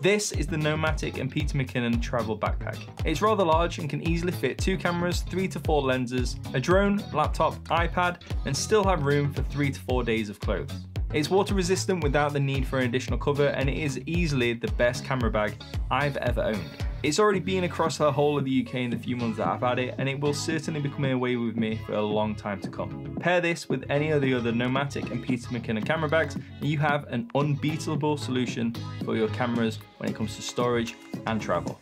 This is the Nomatic and Peter McKinnon travel backpack. It's rather large and can easily fit two cameras, three to four lenses, a drone, laptop, iPad, and still have room for three to four days of clothes. It's water resistant without the need for an additional cover and it is easily the best camera bag I've ever owned. It's already been across the whole of the UK in the few months that I've had it and it will certainly be coming away with me for a long time to come. Pair this with any of the other Nomatic and Peter McKinnon camera bags and you have an unbeatable solution for your cameras when it comes to storage and travel.